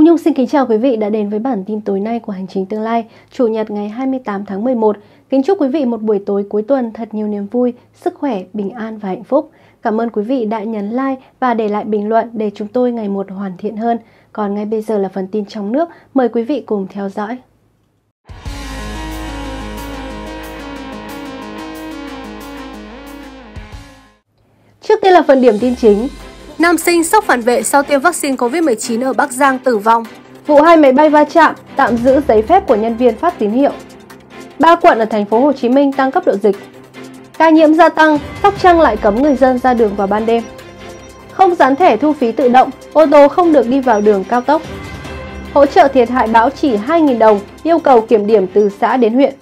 Hồng Nhung xin kính chào quý vị đã đến với bản tin tối nay của Hành trình tương lai, Chủ nhật ngày 28 tháng 11. Kính chúc quý vị một buổi tối cuối tuần thật nhiều niềm vui, sức khỏe, bình an và hạnh phúc. Cảm ơn quý vị đã nhấn like và để lại bình luận để chúng tôi ngày một hoàn thiện hơn. Còn ngay bây giờ là phần tin trong nước, mời quý vị cùng theo dõi. Trước tiên là phần điểm tin chính. Nam sinh sốc phản vệ sau tiêm vaccine COVID-19 ở Bắc Giang tử vong. Vụ hai máy bay va chạm, tạm giữ giấy phép của nhân viên phát tín hiệu. Ba quận ở thành phố Hồ Chí Minh tăng cấp độ dịch. Ca nhiễm gia tăng, Sóc Trăng lại cấm người dân ra đường vào ban đêm. Không dán thẻ thu phí tự động, ô tô không được đi vào đường cao tốc. Hỗ trợ thiệt hại bão chỉ 2.000 đồng, yêu cầu kiểm điểm từ xã đến huyện.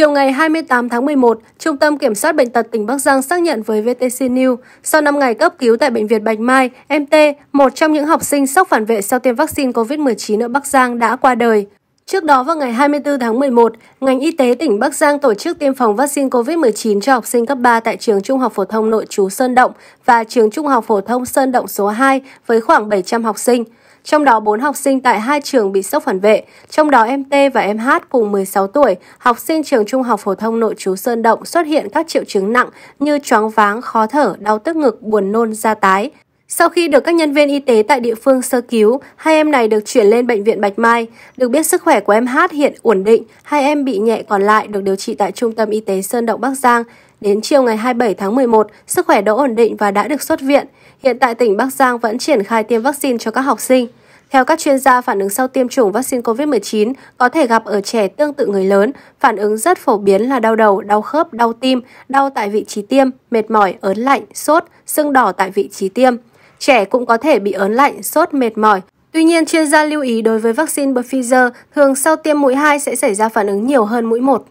Chiều ngày 28 tháng 11, Trung tâm Kiểm soát Bệnh tật tỉnh Bắc Giang xác nhận với VTC News, sau 5 ngày cấp cứu tại Bệnh viện Bạch Mai, MT, một trong những học sinh sốc phản vệ sau tiêm vaccine COVID-19 ở Bắc Giang đã qua đời. Trước đó vào ngày 24 tháng 11, ngành y tế tỉnh Bắc Giang tổ chức tiêm phòng vaccine COVID-19 cho học sinh cấp 3 tại trường Trung học phổ thông nội trú Sơn Động và trường Trung học phổ thông Sơn Động số 2 với khoảng 700 học sinh. Trong đó 4 học sinh tại hai trường bị sốc phản vệ, trong đó em T và em H cùng 16 tuổi, học sinh trường Trung học phổ thông nội trú Sơn Động xuất hiện các triệu chứng nặng như choáng váng, khó thở, đau tức ngực, buồn nôn, da tái. Sau khi được các nhân viên y tế tại địa phương sơ cứu, hai em này được chuyển lên bệnh viện Bạch Mai. Được biết sức khỏe của em hát hiện ổn định, hai em bị nhẹ còn lại được điều trị tại Trung tâm Y tế Sơn Động Bắc Giang. Đến chiều ngày 27 tháng 11, sức khỏe đã ổn định và đã được xuất viện. Hiện tại tỉnh Bắc Giang vẫn triển khai tiêm vaccine cho các học sinh. Theo các chuyên gia, phản ứng sau tiêm chủng vaccine COVID-19 có thể gặp ở trẻ tương tự người lớn. Phản ứng rất phổ biến là đau đầu, đau khớp, đau tim, đau tại vị trí tiêm, mệt mỏi, ớn lạnh, sốt, sưng đỏ tại vị trí tiêm. Trẻ cũng có thể bị ớn lạnh, sốt, mệt mỏi. Tuy nhiên, chuyên gia lưu ý đối với vaccine Pfizer, thường sau tiêm mũi 2 sẽ xảy ra phản ứng nhiều hơn mũi 1.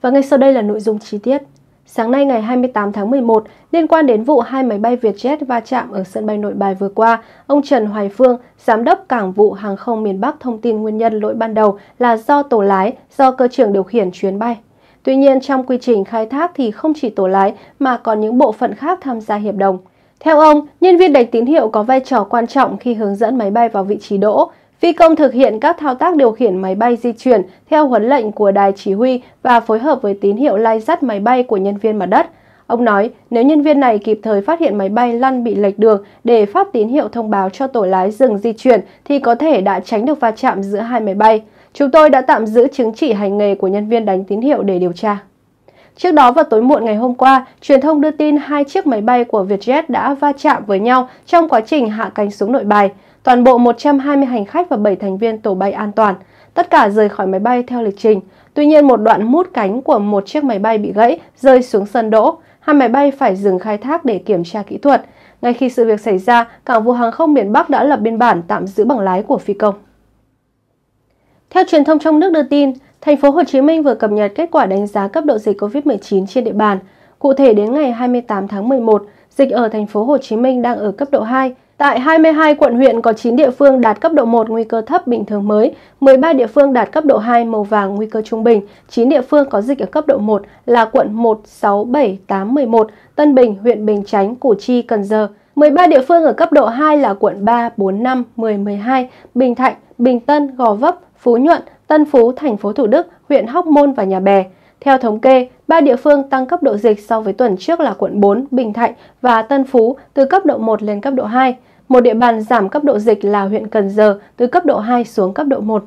Và ngay sau đây là nội dung chi tiết. Sáng nay ngày 28 tháng 11, liên quan đến vụ hai máy bay Vietjet va chạm ở sân bay Nội Bài vừa qua, ông Trần Hoài Phương, Giám đốc Cảng vụ Hàng không miền Bắc thông tin nguyên nhân lỗi ban đầu là do tổ lái, do cơ trưởng điều khiển chuyến bay. Tuy nhiên, trong quy trình khai thác thì không chỉ tổ lái mà còn những bộ phận khác tham gia hiệp đồng. Theo ông, nhân viên đánh tín hiệu có vai trò quan trọng khi hướng dẫn máy bay vào vị trí đỗ. Phi công thực hiện các thao tác điều khiển máy bay di chuyển theo huấn lệnh của đài chỉ huy và phối hợp với tín hiệu lai dắt máy bay của nhân viên mặt đất. Ông nói, nếu nhân viên này kịp thời phát hiện máy bay lăn bị lệch đường để phát tín hiệu thông báo cho tổ lái dừng di chuyển thì có thể đã tránh được va chạm giữa hai máy bay. Chúng tôi đã tạm giữ chứng chỉ hành nghề của nhân viên đánh tín hiệu để điều tra. Trước đó vào tối muộn ngày hôm qua, truyền thông đưa tin hai chiếc máy bay của Vietjet đã va chạm với nhau trong quá trình hạ cánh xuống nội bài. Toàn bộ 120 hành khách và 7 thành viên tổ bay an toàn. Tất cả rời khỏi máy bay theo lịch trình. Tuy nhiên một đoạn mút cánh của một chiếc máy bay bị gãy rơi xuống sân đỗ. Hai máy bay phải dừng khai thác để kiểm tra kỹ thuật. Ngay khi sự việc xảy ra, Cảng vụ Hàng không miền Bắc đã lập biên bản tạm giữ bằng lái của phi công. Theo truyền thông trong nước đưa tin, thành phố Hồ Chí Minh vừa cập nhật kết quả đánh giá cấp độ dịch COVID-19 trên địa bàn. Cụ thể đến ngày 28 tháng 11, dịch ở thành phố Hồ Chí Minh đang ở cấp độ 2, Tại 22 quận huyện có 9 địa phương đạt cấp độ 1 nguy cơ thấp bình thường mới, 13 địa phương đạt cấp độ 2 màu vàng nguy cơ trung bình, 9 địa phương có dịch ở cấp độ 1 là quận 1, 6, 7, 8, 11, Tân Bình, huyện Bình Chánh, Củ Chi, Cần Giờ. 13 địa phương ở cấp độ 2 là quận 3, 4, 5, 10, 12, Bình Thạnh, Bình Tân, Gò Vấp, Phú Nhuận, Tân Phú, thành phố Thủ Đức, huyện Hóc Môn và Nhà Bè. Theo thống kê, ba địa phương tăng cấp độ dịch so với tuần trước là quận 4, Bình Thạnh và Tân Phú từ cấp độ 1 lên cấp độ 2. Một địa bàn giảm cấp độ dịch là huyện Cần Giờ từ cấp độ 2 xuống cấp độ 1.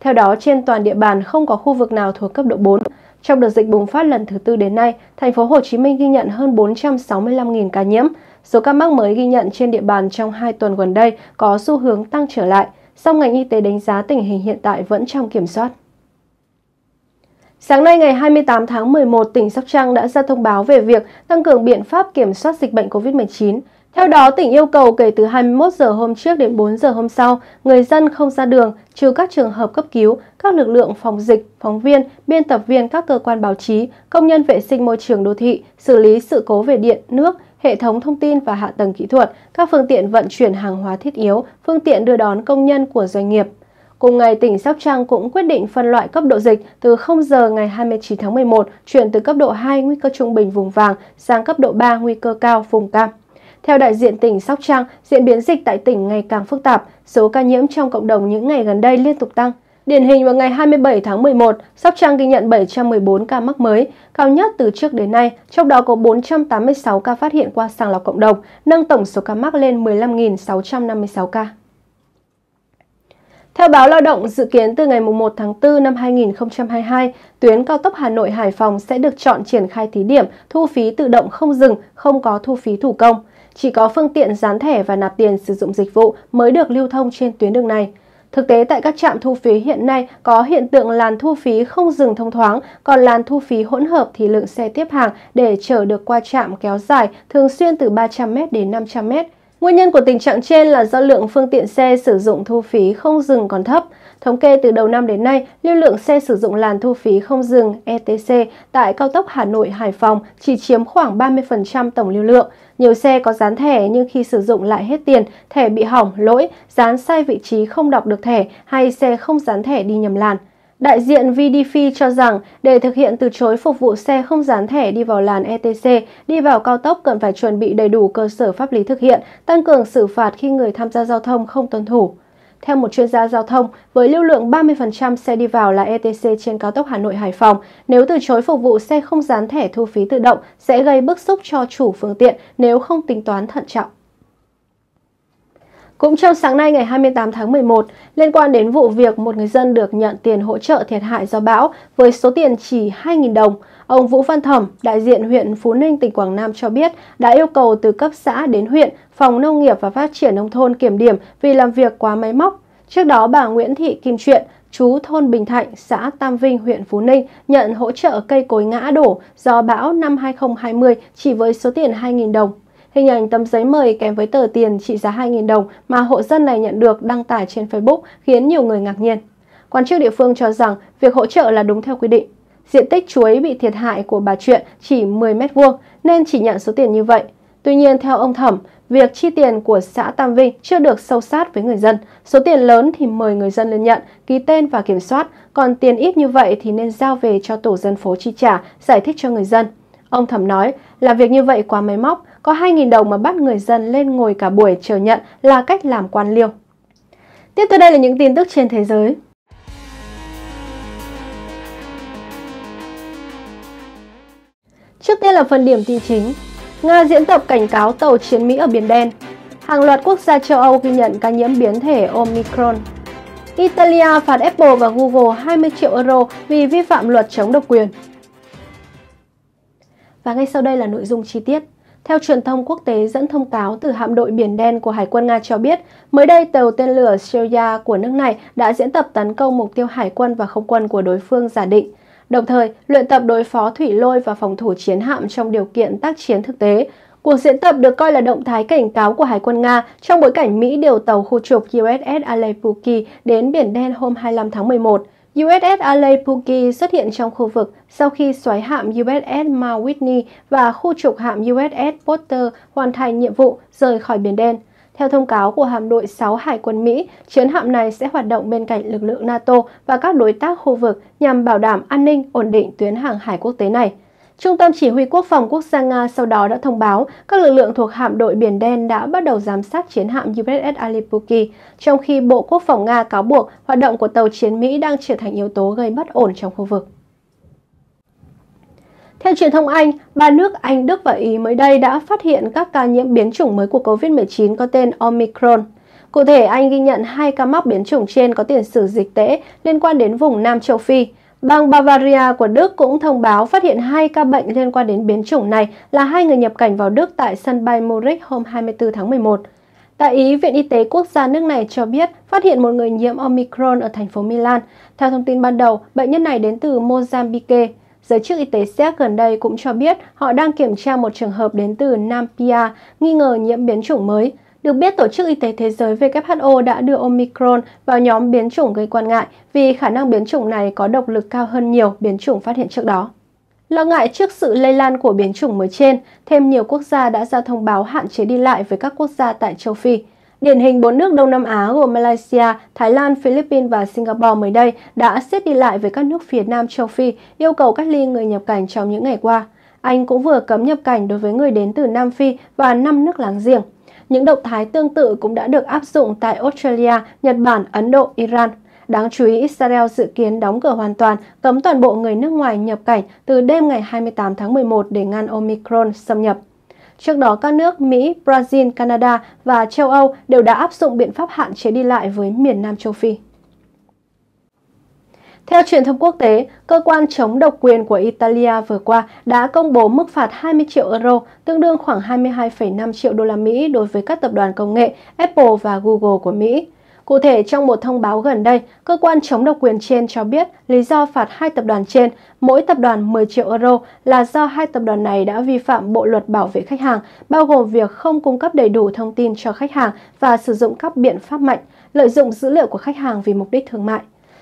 Theo đó, trên toàn địa bàn không có khu vực nào thuộc cấp độ 4. Trong đợt dịch bùng phát lần thứ tư đến nay, thành phố Hồ Chí Minh ghi nhận hơn 465.000 ca nhiễm. Số ca mắc mới ghi nhận trên địa bàn trong 2 tuần gần đây có xu hướng tăng trở lại, song ngành y tế đánh giá tình hình hiện tại vẫn trong kiểm soát. Sáng nay ngày 28 tháng 11, tỉnh Sóc Trăng đã ra thông báo về việc tăng cường biện pháp kiểm soát dịch bệnh COVID-19. Theo đó, tỉnh yêu cầu kể từ 21 giờ hôm trước đến 4 giờ hôm sau, người dân không ra đường, trừ các trường hợp cấp cứu, các lực lượng phòng dịch, phóng viên, biên tập viên các cơ quan báo chí, công nhân vệ sinh môi trường đô thị, xử lý sự cố về điện, nước, hệ thống thông tin và hạ tầng kỹ thuật, các phương tiện vận chuyển hàng hóa thiết yếu, phương tiện đưa đón công nhân của doanh nghiệp. Cùng ngày, tỉnh Sóc Trăng cũng quyết định phân loại cấp độ dịch từ 0 giờ ngày 29 tháng 11, chuyển từ cấp độ 2 nguy cơ trung bình vùng vàng sang cấp độ 3 nguy cơ cao vùng cam. Theo đại diện tỉnh Sóc Trăng, diễn biến dịch tại tỉnh ngày càng phức tạp, số ca nhiễm trong cộng đồng những ngày gần đây liên tục tăng. Điển hình vào ngày 27 tháng 11, Sóc Trăng ghi nhận 714 ca mắc mới, cao nhất từ trước đến nay, trong đó có 486 ca phát hiện qua sàng lọc cộng đồng, nâng tổng số ca mắc lên 15.656 ca. Theo báo Lao động, dự kiến từ ngày 1 tháng 4 năm 2022, tuyến cao tốc Hà Nội Hải Phòng sẽ được chọn triển khai thí điểm thu phí tự động không dừng, không có thu phí thủ công. Chỉ có phương tiện dán thẻ và nạp tiền sử dụng dịch vụ mới được lưu thông trên tuyến đường này. Thực tế tại các trạm thu phí hiện nay có hiện tượng làn thu phí không dừng thông thoáng, còn làn thu phí hỗn hợp thì lượng xe tiếp hàng để chở được qua trạm kéo dài thường xuyên từ 300m đến 500m. Nguyên nhân của tình trạng trên là do lượng phương tiện xe sử dụng thu phí không dừng còn thấp. Thống kê từ đầu năm đến nay, lưu lượng xe sử dụng làn thu phí không dừng ETC tại cao tốc Hà Nội Hải Phòng chỉ chiếm khoảng 30% tổng lưu lượng. Nhiều xe có dán thẻ nhưng khi sử dụng lại hết tiền, thẻ bị hỏng, lỗi, dán sai vị trí không đọc được thẻ hay xe không dán thẻ đi nhầm làn. Đại diện VDF cho rằng để thực hiện từ chối phục vụ xe không dán thẻ đi vào làn ETC, đi vào cao tốc cần phải chuẩn bị đầy đủ cơ sở pháp lý thực hiện, tăng cường xử phạt khi người tham gia giao thông không tuân thủ. Theo một chuyên gia giao thông, với lưu lượng 30% xe đi vào là ETC trên cao tốc Hà Nội Hải Phòng, nếu từ chối phục vụ xe không dán thẻ thu phí tự động sẽ gây bức xúc cho chủ phương tiện nếu không tính toán thận trọng. Cũng trong sáng nay ngày 28 tháng 11, liên quan đến vụ việc một người dân được nhận tiền hỗ trợ thiệt hại do bão với số tiền chỉ 2.000 đồng, ông Vũ Văn Thẩm, đại diện huyện Phú Ninh, tỉnh Quảng Nam cho biết đã yêu cầu từ cấp xã đến huyện, Phòng Nông nghiệp và Phát triển Nông thôn kiểm điểm vì làm việc quá máy móc. Trước đó, bà Nguyễn Thị Kim Truyện, chú thôn Bình Thạnh, xã Tam Vinh, huyện Phú Ninh nhận hỗ trợ cây cối ngã đổ do bão năm 2020 chỉ với số tiền 2.000 đồng. Hình ảnh tấm giấy mời kèm với tờ tiền trị giá 2.000 đồng mà hộ dân này nhận được đăng tải trên Facebook khiến nhiều người ngạc nhiên. Quan chức địa phương cho rằng việc hỗ trợ là đúng theo quy định. Diện tích chuối bị thiệt hại của bà Chuyện chỉ 10 m2 nên chỉ nhận số tiền như vậy. Tuy nhiên, theo ông Thẩm, việc chi tiền của xã Tam Vinh chưa được sâu sát với người dân. Số tiền lớn thì mời người dân lên nhận, ký tên và kiểm soát, còn tiền ít như vậy thì nên giao về cho tổ dân phố chi trả, giải thích cho người dân. Ông Thẩm nói, là việc như vậy quá máy móc, có 2.000 đồng mà bắt người dân lên ngồi cả buổi chờ nhận là cách làm quan liêu. Tiếp tới đây là những tin tức trên thế giới. Trước tiên là phần điểm tin chính. Nga diễn tập cảnh cáo tàu chiến Mỹ ở Biển Đen. Hàng loạt quốc gia châu Âu ghi nhận ca nhiễm biến thể Omicron. Italia phạt Apple và Google 20 triệu euro vì vi phạm luật chống độc quyền. Và ngay sau đây là nội dung chi tiết. Theo truyền thông quốc tế dẫn thông cáo từ hạm đội Biển Đen của Hải quân Nga cho biết, mới đây tàu tên lửa Syria của nước này đã diễn tập tấn công mục tiêu hải quân và không quân của đối phương giả định, đồng thời, luyện tập đối phó thủy lôi và phòng thủ chiến hạm trong điều kiện tác chiến thực tế. Cuộc diễn tập được coi là động thái cảnh cáo của Hải quân Nga trong bối cảnh Mỹ điều tàu khu trục USS Alepuki đến Biển Đen hôm 25 tháng 11. USS Alepuki xuất hiện trong khu vực sau khi xoáy hạm USS Mount Whitney và khu trục hạm USS Porter hoàn thành nhiệm vụ rời khỏi Biển Đen. Theo thông cáo của hạm đội 6 Hải quân Mỹ, chiến hạm này sẽ hoạt động bên cạnh lực lượng NATO và các đối tác khu vực nhằm bảo đảm an ninh, ổn định tuyến hàng hải quốc tế này. Trung tâm Chỉ huy Quốc phòng Quốc gia Nga sau đó đã thông báo các lực lượng thuộc hạm đội Biển Đen đã bắt đầu giám sát chiến hạm USS Alipuki, trong khi Bộ Quốc phòng Nga cáo buộc hoạt động của tàu chiến Mỹ đang trở thành yếu tố gây bất ổn trong khu vực. Theo truyền thông Anh, ba nước Anh, Đức và Ý mới đây đã phát hiện các ca nhiễm biến chủng mới của COVID-19 có tên Omicron. Cụ thể, Anh ghi nhận hai ca mắc biến chủng trên có tiền sử dịch tễ liên quan đến vùng Nam châu Phi. Bang Bavaria của Đức cũng thông báo phát hiện hai ca bệnh liên quan đến biến chủng này là hai người nhập cảnh vào Đức tại sân bay Munich hôm 24 tháng 11. Tại Ý, Viện Y tế Quốc gia nước này cho biết phát hiện một người nhiễm Omicron ở thành phố Milan. Theo thông tin ban đầu, bệnh nhân này đến từ Mozambique. Giới chức y tế Séc gần đây cũng cho biết họ đang kiểm tra một trường hợp đến từ Nam Pia nghi ngờ nhiễm biến chủng mới. Được biết, Tổ chức Y tế Thế giới WHO đã đưa Omicron vào nhóm biến chủng gây quan ngại vì khả năng biến chủng này có độc lực cao hơn nhiều biến chủng phát hiện trước đó. Lo ngại trước sự lây lan của biến chủng mới trên, thêm nhiều quốc gia đã ra thông báo hạn chế đi lại với các quốc gia tại châu Phi. Điển hình bốn nước Đông Nam Á gồm Malaysia, Thái Lan, Philippines và Singapore mới đây đã siết đi lại với các nước phía Nam châu Phi, yêu cầu cách ly người nhập cảnh trong những ngày qua. Anh cũng vừa cấm nhập cảnh đối với người đến từ Nam Phi và năm nước láng giềng. Những động thái tương tự cũng đã được áp dụng tại Australia, Nhật Bản, Ấn Độ, Iran. Đáng chú ý, Israel dự kiến đóng cửa hoàn toàn, cấm toàn bộ người nước ngoài nhập cảnh từ đêm ngày 28 tháng 11 để ngăn Omicron xâm nhập. Trước đó, các nước Mỹ, Brazil, Canada và châu Âu đều đã áp dụng biện pháp hạn chế đi lại với miền Nam châu Phi. Theo truyền thông quốc tế, cơ quan chống độc quyền của Italia vừa qua đã công bố mức phạt 20 triệu euro, tương đương khoảng 22,5 triệu đô la Mỹ đối với các tập đoàn công nghệ Apple và Google của Mỹ. Cụ thể, trong một thông báo gần đây, cơ quan chống độc quyền trên cho biết lý do phạt hai tập đoàn trên, mỗi tập đoàn 10 triệu euro là do hai tập đoàn này đã vi phạm bộ luật bảo vệ khách hàng, bao gồm việc không cung cấp đầy đủ thông tin cho khách hàng và sử dụng các biện pháp mạnh, lợi dụng dữ liệu của khách hàng vì mục đích thương mại.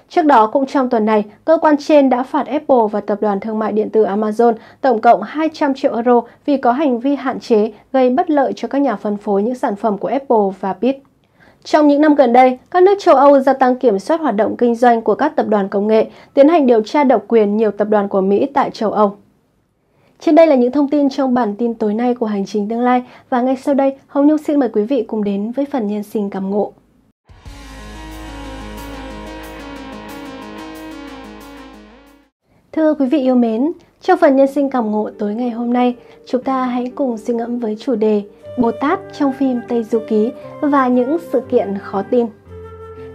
Trước đó, cũng trong tuần này, cơ quan trên đã phạt Apple và tập đoàn thương mại điện tử Amazon tổng cộng 200 triệu euro vì có hành vi hạn chế gây bất lợi cho các nhà phân phối những sản phẩm của Apple và Bit. Trong những năm gần đây, các nước châu Âu gia tăng kiểm soát hoạt động kinh doanh của các tập đoàn công nghệ, tiến hành điều tra độc quyền nhiều tập đoàn của Mỹ tại châu Âu. Trên đây là những thông tin trong bản tin tối nay của Hành trình tương lai và ngay sau đây, Hồng Nhung xin mời quý vị cùng đến với phần nhân sinh cảm ngộ. Thưa quý vị yêu mến, trong phần nhân sinh cảm ngộ tối ngày hôm nay, chúng ta hãy cùng suy ngẫm với chủ đề Bồ Tát trong phim Tây Du Ký và những sự kiện khó tin.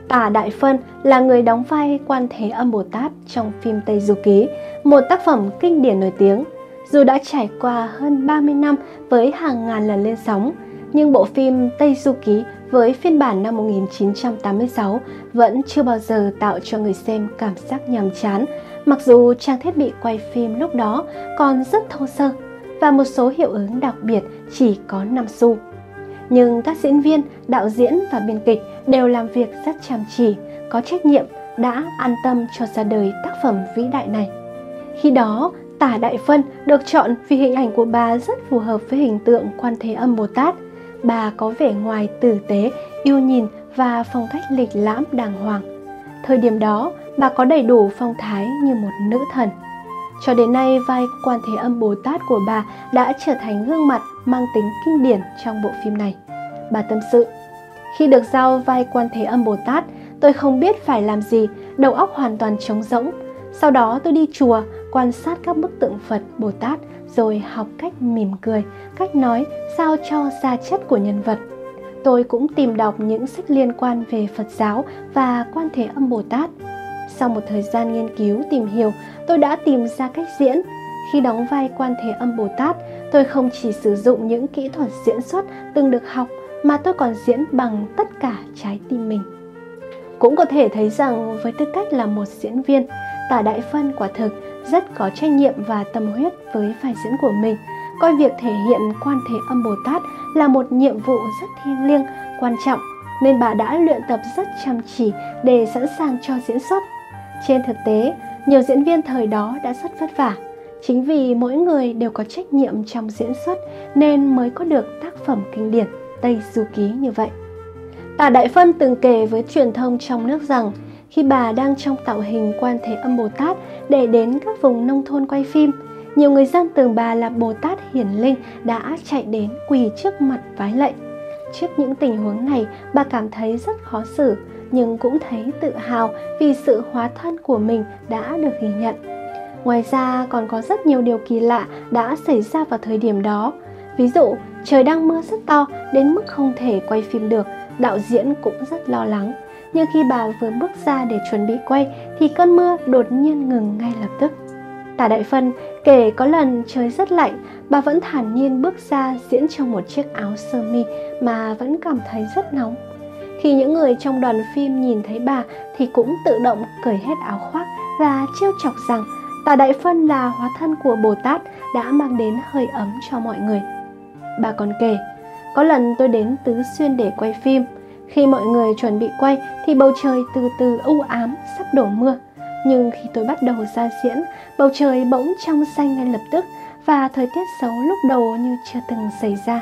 Tả Đại Phân là người đóng vai quan thế âm Bồ Tát trong phim Tây Du Ký, một tác phẩm kinh điển nổi tiếng. Dù đã trải qua hơn 30 năm với hàng ngàn lần lên sóng, nhưng bộ phim Tây Du Ký với phiên bản năm 1986 vẫn chưa bao giờ tạo cho người xem cảm giác nhàm chán, mặc dù trang thiết bị quay phim lúc đó còn rất thô sơ và một số hiệu ứng đặc biệt chỉ có 5 xu. Nhưng các diễn viên, đạo diễn và biên kịch đều làm việc rất chăm chỉ, có trách nhiệm, đã an tâm cho ra đời tác phẩm vĩ đại này. Khi đó, Tả Đại Phân được chọn vì hình ảnh của bà rất phù hợp với hình tượng Quan Thế Âm Bồ Tát. Bà có vẻ ngoài tử tế, yêu nhìn và phong cách lịch lãm đàng hoàng. Thời điểm đó, bà có đầy đủ phong thái như một nữ thần. Cho đến nay, vai Quan Thế Âm Bồ Tát của bà đã trở thành gương mặt mang tính kinh điển trong bộ phim này. Bà tâm sự, khi được giao vai Quan Thế Âm Bồ Tát, tôi không biết phải làm gì, đầu óc hoàn toàn trống rỗng. Sau đó tôi đi chùa, quan sát các bức tượng Phật, Bồ Tát, rồi học cách mỉm cười, cách nói sao cho ra chất của nhân vật. Tôi cũng tìm đọc những sách liên quan về Phật giáo và Quan Thế Âm Bồ Tát. Sau một thời gian nghiên cứu tìm hiểu, tôi đã tìm ra cách diễn. Khi đóng vai Quan Thế Âm Bồ Tát, tôi không chỉ sử dụng những kỹ thuật diễn xuất từng được học mà tôi còn diễn bằng tất cả trái tim mình. Cũng có thể thấy rằng với tư cách là một diễn viên, Tả Đại Phân quả thực rất có trách nhiệm và tâm huyết với vai diễn của mình, coi việc thể hiện Quan Thế Âm Bồ Tát là một nhiệm vụ rất thiêng liêng, quan trọng nên bà đã luyện tập rất chăm chỉ để sẵn sàng cho diễn xuất. Trên thực tế, nhiều diễn viên thời đó đã rất vất vả. Chính vì mỗi người đều có trách nhiệm trong diễn xuất nên mới có được tác phẩm kinh điển Tây Du Ký như vậy. Tả Đại Phân từng kể với truyền thông trong nước rằng khi bà đang trong tạo hình quan thế âm Bồ Tát để đến các vùng nông thôn quay phim, nhiều người dân tưởng bà là Bồ Tát hiển linh đã chạy đến quỳ trước mặt vái lạy. Trước những tình huống này, bà cảm thấy rất khó xử, nhưng cũng thấy tự hào vì sự hóa thân của mình đã được ghi nhận. Ngoài ra còn có rất nhiều điều kỳ lạ đã xảy ra vào thời điểm đó. Ví dụ, trời đang mưa rất to đến mức không thể quay phim được, đạo diễn cũng rất lo lắng. Nhưng khi bà vừa bước ra để chuẩn bị quay thì cơn mưa đột nhiên ngừng ngay lập tức. Tả Đại Phân kể có lần trời rất lạnh, bà vẫn thản nhiên bước ra diễn trong một chiếc áo sơ mi mà vẫn cảm thấy rất nóng. Khi những người trong đoàn phim nhìn thấy bà thì cũng tự động cởi hết áo khoác và trêu chọc rằng Tà Đại Phân là hóa thân của Bồ Tát đã mang đến hơi ấm cho mọi người. Bà còn kể, có lần tôi đến Tứ Xuyên để quay phim. Khi mọi người chuẩn bị quay thì bầu trời từ từ u ám sắp đổ mưa. Nhưng khi tôi bắt đầu ra diễn, bầu trời bỗng trong xanh ngay lập tức và thời tiết xấu lúc đầu như chưa từng xảy ra.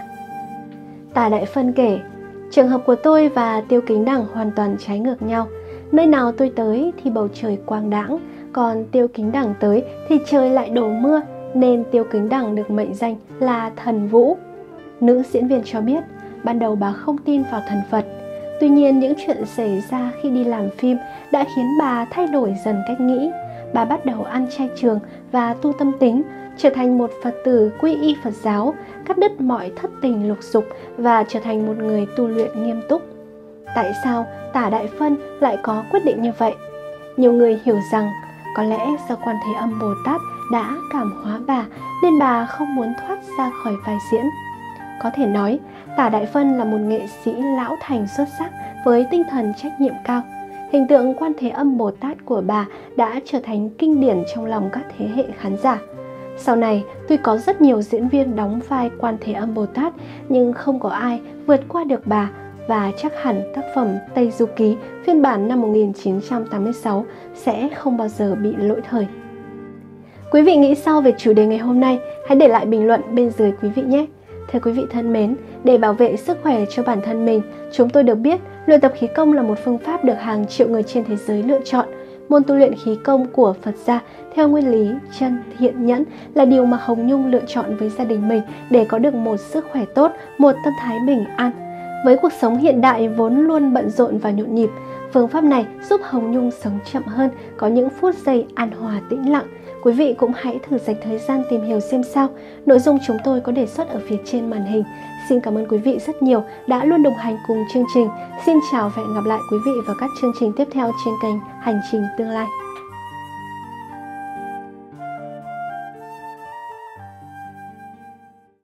Tà Đại Phân kể, Trường hợp của tôi và tiêu kính đẳng hoàn toàn trái ngược nhau. Nơi nào tôi tới thì bầu trời quang đãng, còn tiêu kính đẳng tới thì trời lại đổ mưa, nên Tiêu Kính đẳng được mệnh danh là thần vũ. Nữ diễn viên cho biết, ban đầu bà không tin vào thần Phật. Tuy nhiên những chuyện xảy ra khi đi làm phim đã khiến bà thay đổi dần cách nghĩ. Bà bắt đầu ăn chay trường và tu tâm tính, trở thành một Phật tử quy y Phật giáo, cắt đứt mọi thất tình lục dục và trở thành một người tu luyện nghiêm túc. Tại sao Tả Đại Phân lại có quyết định như vậy? Nhiều người hiểu rằng có lẽ do quan thế âm Bồ Tát đã cảm hóa bà nên bà không muốn thoát ra khỏi vai diễn. Có thể nói, Tả Đại Phân là một nghệ sĩ lão thành xuất sắc với tinh thần trách nhiệm cao. Hình tượng quan thế âm Bồ Tát của bà đã trở thành kinh điển trong lòng các thế hệ khán giả. Sau này, tuy có rất nhiều diễn viên đóng vai quan thế âm Bồ Tát, nhưng không có ai vượt qua được bà và chắc hẳn tác phẩm Tây Du Ký phiên bản năm 1986 sẽ không bao giờ bị lỗi thời. Quý vị nghĩ sao về chủ đề ngày hôm nay? Hãy để lại bình luận bên dưới quý vị nhé. Thưa quý vị thân mến, để bảo vệ sức khỏe cho bản thân mình, chúng tôi được biết luyện tập khí công là một phương pháp được hàng triệu người trên thế giới lựa chọn. Môn tu luyện khí công của Phật gia theo nguyên lý chân thiện nhẫn là điều mà Hồng Nhung lựa chọn với gia đình mình để có được một sức khỏe tốt, một tâm thái bình an. Với cuộc sống hiện đại vốn luôn bận rộn và nhộn nhịp, phương pháp này giúp Hồng Nhung sống chậm hơn, có những phút giây an hòa tĩnh lặng. Quý vị cũng hãy thử dành thời gian tìm hiểu xem sao. Nội dung chúng tôi có đề xuất ở phía trên màn hình. Xin cảm ơn quý vị rất nhiều đã luôn đồng hành cùng chương trình. Xin chào và hẹn gặp lại quý vị vào các chương trình tiếp theo trên kênh Hành trình tương lai.